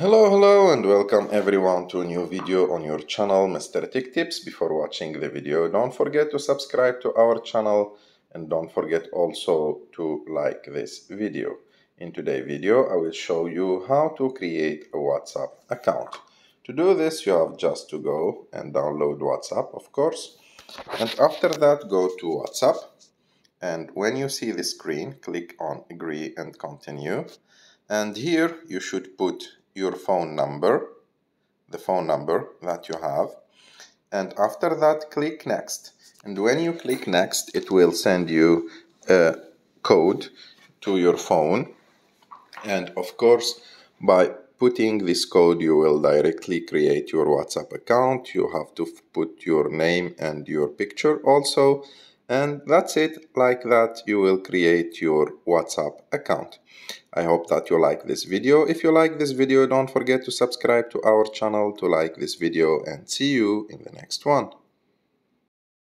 Hello, hello, and welcome everyone to a new video on your channel, Mr. Tech Tips. Before watching the video, don't forget to subscribe to our channel and don't forget also to like this video. In today's video, I will show you how to create a WhatsApp account. To do this, you have just to go and download WhatsApp, of course. And after that, go to WhatsApp. And when you see the screen, click on agree and continue. And here you should put your phone number, the phone number that you have, and after that click next. And when you click next, it will send you a code to your phone. And of course, by putting this code, you will directly create your WhatsApp account. You have to put your name and your picture also and that's it. Like that you will create your whatsapp account. I hope that you like this video. If you like this video don't forget to subscribe to our channel to like this video and see you in the next one